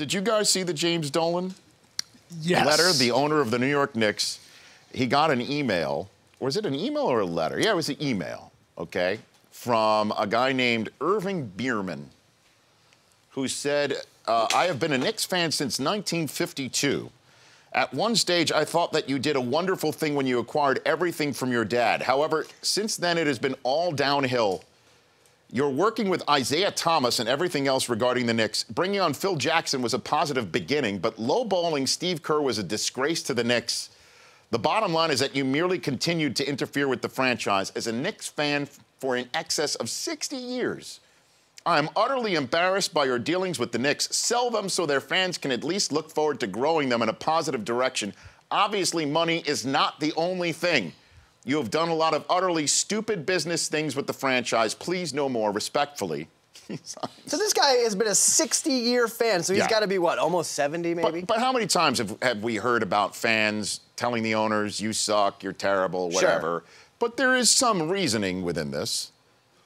did you guys see the James Dolan yes. letter? The owner of the New York Knicks, he got an email. Was it an email or a letter? Yeah, it was an email. Okay, from a guy named Irving Bierman, who said, uh, "I have been a Knicks fan since 1952." At one stage, I thought that you did a wonderful thing when you acquired everything from your dad. However, since then, it has been all downhill. You're working with Isiah Thomas and everything else regarding the Knicks. Bringing on Phil Jackson was a positive beginning, but lowballing Steve Kerr was a disgrace to the Knicks. The bottom line is that you merely continued to interfere with the franchise as a Knicks fan for in excess of 60 years. I am utterly embarrassed by your dealings with the Knicks. Sell them so their fans can at least look forward to growing them in a positive direction. Obviously, money is not the only thing. You have done a lot of utterly stupid business things with the franchise. Please, no more. Respectfully. so this guy has been a 60-year fan, so he's Yeah. got to be what, almost 70 maybe? But, but how many times have, have we heard about fans telling the owners, you suck, you're terrible, whatever? Sure. But there is some reasoning within this.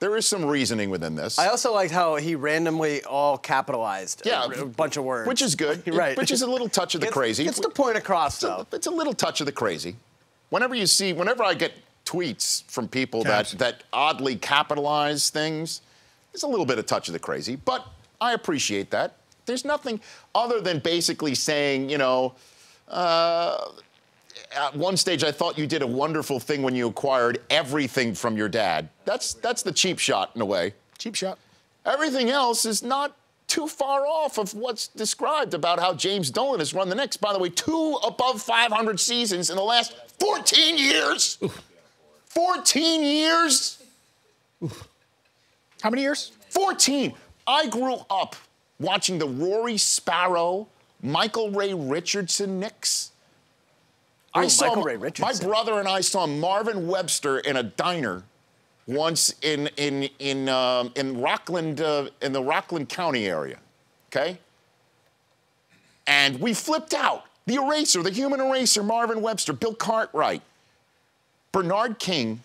There is some reasoning within this. I also liked how he randomly all capitalized Yeah, a, a bunch of words. which is good. right. Which is a little touch of the Gets- crazy. It's the point across, It's a, though. it's a little touch of the crazy. Whenever you see, whenever I get tweets from people that, Caps. that oddly capitalize things, it's a little bit of touch of the crazy. But I appreciate that. There's nothing other than basically saying, you know, uh, at one stage I thought you did a wonderful thing when you acquired everything from your dad. That's that's the cheap shot in a way. Cheap shot. Everything else is not too far off of what's described about how James Dolan has run the Knicks. By the way, two above 500 seasons in the last 14 years. 14 years. How many years? 14. I grew up watching the Rory Sparrow, Michael Ray Richardson Knicks. I saw Michael Ray my brother and I saw Marvin Webster in a diner once in in in um, in Rockland uh, in the Rockland County area. Okay, and we flipped out. The eraser, the human eraser, Marvin Webster, Bill Cartwright, Bernard King,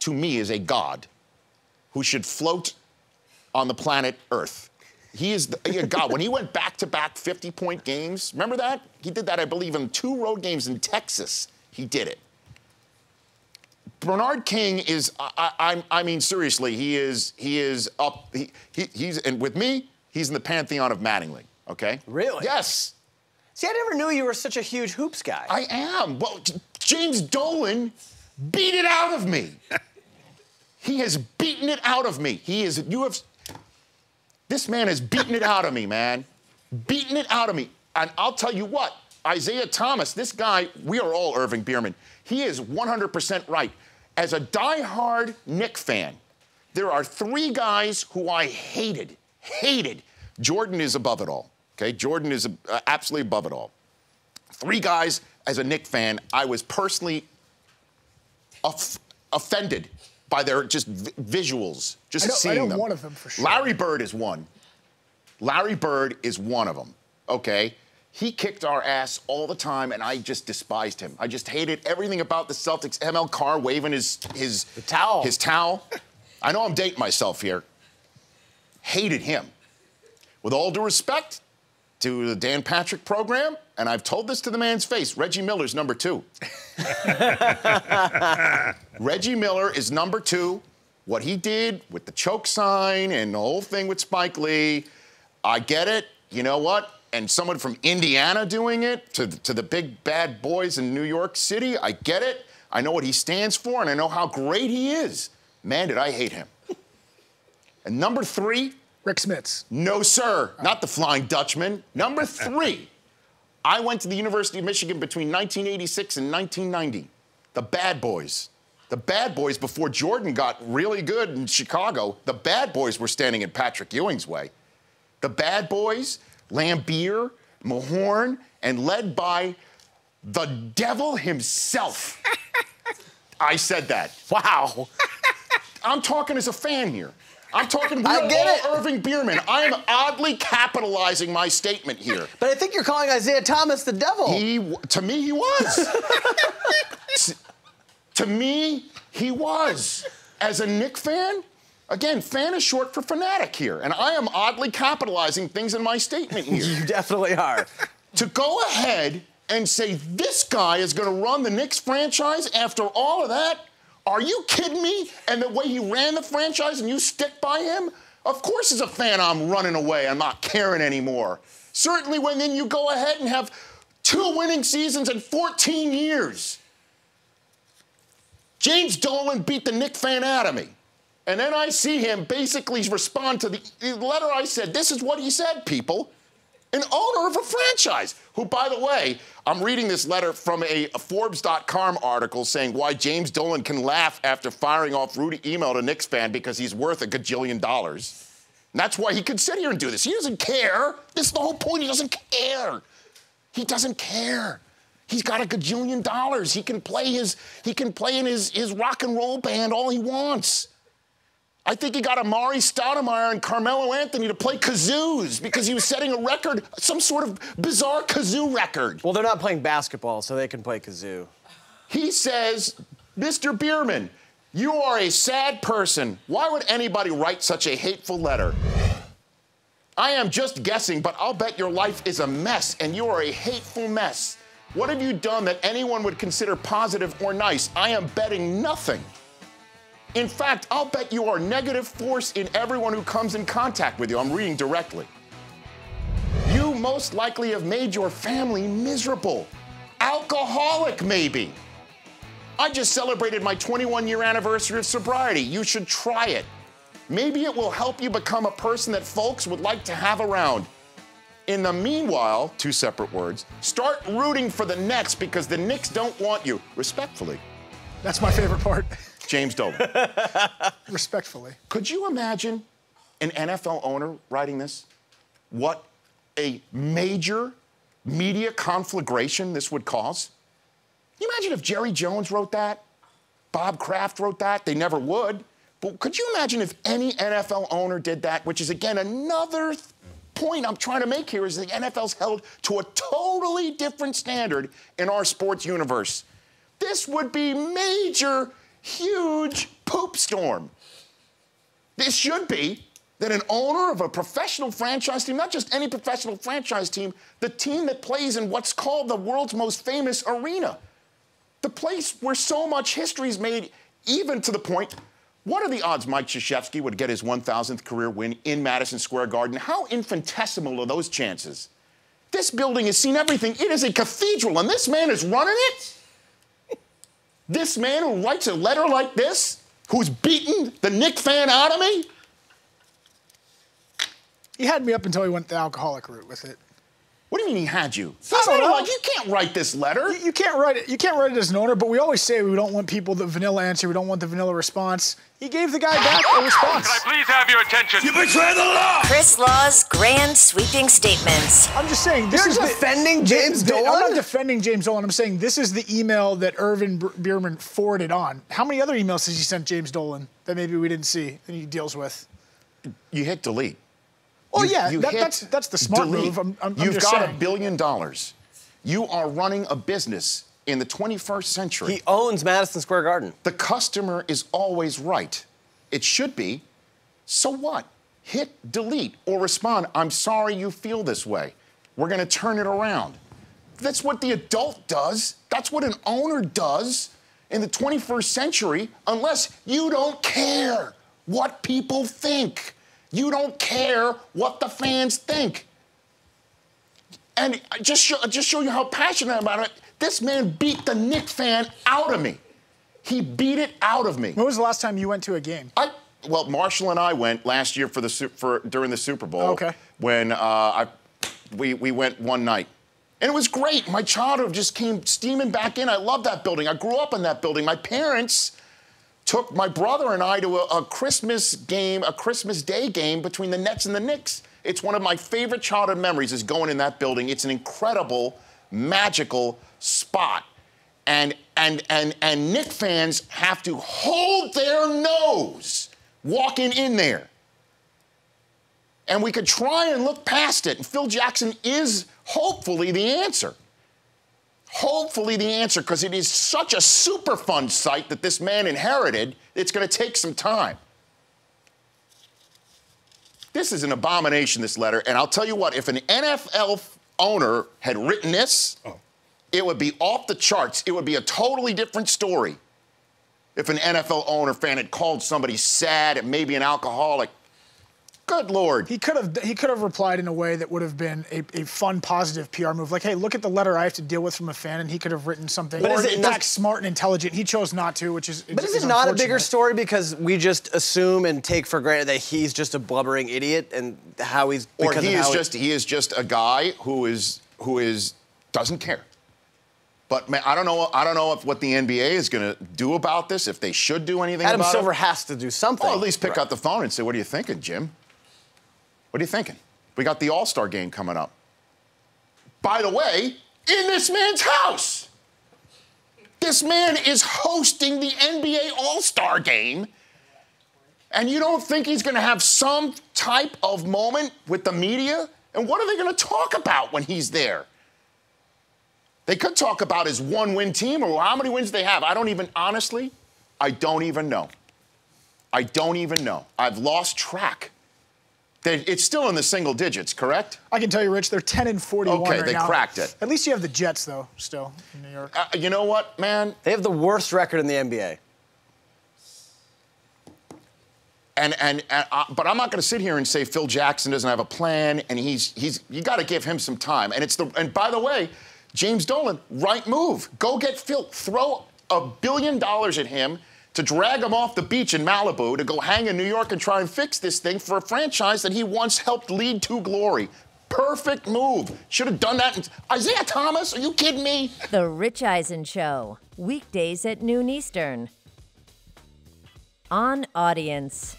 to me is a god who should float on the planet Earth. He is the, a god. When he went back to back 50 point games, remember that? He did that, I believe, in two road games in Texas. He did it. Bernard King is, I, I, I'm- mean, seriously, he is, he is up, he, he, he's, and with me, he's in the pantheon of Mattingly, okay? Really? Yes, See, I never knew you were such a huge hoops guy. I am. Well, James Dolan beat it out of me. he has beaten it out of me. He is, you have, this man has beaten it out of me, man. Beaten it out of me. And I'll tell you what, Isiah Thomas, this guy, we are all Irving Bierman. He is 100% right. As a diehard Knick fan, there are three guys who I hated, hated. Jordan is above it all. Okay, Jordan is uh, absolutely above it all. Three guys as a Knick fan, I was personally off- offended by their just vi- visuals, just I know- I seeing them. one of them for sure. Larry Bird is one. Larry Bird is one of them. Okay. He kicked our ass all the time, and I just despised him. I just hated everything about the Celtics. ML Carr waving his his towel. His towel. I know I'm dating myself here. Hated him. With all due respect to the Dan Patrick program, and I've told this to the man's face, Reggie Miller's number two. Reggie Miller is number two. What he did with the choke sign and the whole thing with Spike Lee, I get it. You know what? And someone from Indiana doing it to, to the big bad boys in New York City, I get it. I know what he stands for, and I know how great he is. Man, did I hate him. And number three, Rick Smits. no, sir, not the Flying Dutchman. Number three, I went to the University of Michigan between 1986 and 1990. The Bad Boys. The Bad Boys, before Jordan got really good in Chicago, the Bad Boys were standing in Patrick Ewing's way. The Bad Boys, Laimbeer, Mahorn, and led by the devil himself. I said that. wow. I'm talking as a fan here. I'm talking I real get all it. Irving Bierman. I am oddly capitalizing my statement here. But I think you're calling Isiah Thomas the devil. He, to me, he was. to, to me, he was. As a Knick fan, Again, fan is short for fanatic here, and I am oddly capitalizing things in my statement here. You definitely are. to go ahead and say this guy is going to run the Knicks franchise after all of that? Are you kidding me? And the way he ran the franchise and you stick by him? Of course, as a fan, I'm running away. I'm not caring anymore. Certainly, when then you go ahead and have two winning seasons in 14 years. James Dolan beat the Knick fan out of me. And then I see him basically respond to the letter I said. This is what he said, people. An owner of a franchise, who, by the way, I'm reading this letter from a, a Forbes.com article saying why James Dolan can laugh after firing off Rudy email to Knicks fan because he's worth a gajillion dollars. And that's why he could sit here and do this. He doesn't care. This is the whole point. He doesn't care. He doesn't care. He's got a gajillion dollars. He can play his he can play in his, his rock and roll band all he wants. I think he got Amar'e Stoudemire and Carmelo Anthony to play kazoos because he was setting a record, some sort of bizarre kazoo record. Well, they're not playing basketball, so they can play kazoo. He says, Mr. Bierman, you are a sad person. Why would anybody write such a hateful letter? I am just guessing, but I'll bet your life is a mess and you are a hateful mess. What have you done that anyone would consider positive or nice? I am betting nothing. In fact, I'll bet you are negative force in everyone who comes in contact with you. I'm reading directly. You most likely have made your family miserable. Alcoholic, maybe. I just celebrated my 21 year anniversary of sobriety. You should try it. Maybe it will help you become a person that folks would like to have around. In the meanwhile, two separate words, start rooting for the Nets because the Knicks don't want you. Respectfully, That's my favorite part. James Dolan. Respectfully. Could you imagine an NFL owner writing this? What a major media conflagration this would cause? Can you imagine if Jerry Jones wrote that? Bob Kraft wrote that? They never would. But could you imagine if any NFL owner did that? Which is, again, another th- point I'm trying to make here is the NFL's held to a totally different standard in our sports universe. This would be major, huge poop storm. This should be that an owner of a professional franchise team, not just any professional franchise team, the team that plays in what's called the world's most famous arena, the place where so much history is made, even to the point. What are the odds Mike Krzyzewski would get his 1,000th career win in Madison Square Garden? How infinitesimal are those chances? This building has seen everything. It is a cathedral, and this man is running it. This man who writes a letter like this, who's beaten the Knick fan out of me, He had me up until he went the alcoholic route with it. What do you mean he had you? I don't know. Like, you can't write this letter. You can't write it. You can't write it as an owner, but we always say we don't want people the vanilla answer. We don't want the vanilla response. He gave the guy back a response. Can I please have your attention? You betray the law! Chris Law's grand sweeping statements. I'm just saying this You're is the- defending James the- I'm not defending James Dolan. I'm saying this is the email that Irvin B- Bierman forwarded on. How many other emails has he sent James Dolan that maybe we didn't see that he deals with? You hit delete. Oh You- yeah, you that, that's that's the smart delete. move. I'm, I'm, I'm You've just got saying. a billion dollars. You are running a business in the 21st century. He owns Madison Square Garden. the customer is always right. It should be. So what? Hit delete or respond. I'm sorry you feel this way. We're going to turn it around. That's what the adult does. That's what an owner does in the 21st century, unless you don't care what people think. You don't care what the fans think. And just show, just show you how passionate I'm about it. This man beat the Knick fan out of me. He beat it out of me. When was the last time you went to a game? I well, Marshall and I went last year for the for during the Super Bowl. Okay. When uh, I we we went one night, and it was great. My childhood just came steaming back in. I love that building. I grew up in that building. My parents took my brother and I to a, a Christmas game, a Christmas Day game between the Nets and the Knicks. It's one of my favorite childhood memories is going in that building. It's an incredible, magical spot. And and and and Knick fans have to hold their nose walking in there. And we could try and look past it. And Phil Jackson is hopefully the answer. Hopefully the answer, because it is such a Superfund site that this man inherited, it's going to take some time. This is an abomination, this letter. And I'll tell you what, if an NFL owner had written this, oh. it would be off the charts. It would be a totally different story. If an NFL owner fan had called somebody sad and maybe an alcoholic. Good Lord. He could have he could have replied in a way that would have been a, a fun, positive PR move. Like, hey, look at the letter I have to deal with from a fan, and he could have written something. But or is it in not- fact smart and intelligent. He chose not to, which is. But is it not a bigger story because we just assume and take for granted that he's just a blubbering idiot and how he's or he is just he is just a guy who is who is doesn't care. But man, I don't know. I don't know if what the NBA is going to do about this. If they should do anything Adam about Silver it. has to do something. Well, at least pick up the phone and say, "What are you thinking, Jim? What are you thinking? We got the All Star game coming up. By the way, in this man's house. This man is hosting the NBA All Star game." And you don't think he's going to have some type of moment with the media? And what are they going to talk about when he's there? They could talk about his one win team or how many wins they have. I don't even, honestly, I don't even know. I don't even know. I've lost track. They- It's still in the single digits, correct? I can tell you, Rich, they're 10 and 41 Okay, right they now. cracked it. At least you have the Jets, though, still in New York. Uh, you know what, man? They have the worst record in the NBA. And and, and uh, but I'm not going to sit here and say Phil Jackson doesn't have a plan, and he's he's you got to give him some time. And it's the and by the way, James Dolan, right move. Go get Phil. Throw a billion dollars at him to drag him off the beach in Malibu to go hang in New York and try and fix this thing for a franchise that he once helped lead to glory. Perfect move. Should have done that. Isiah Thomas, are you kidding me? The Rich Eisen Show, weekdays at noon Eastern. On Audience.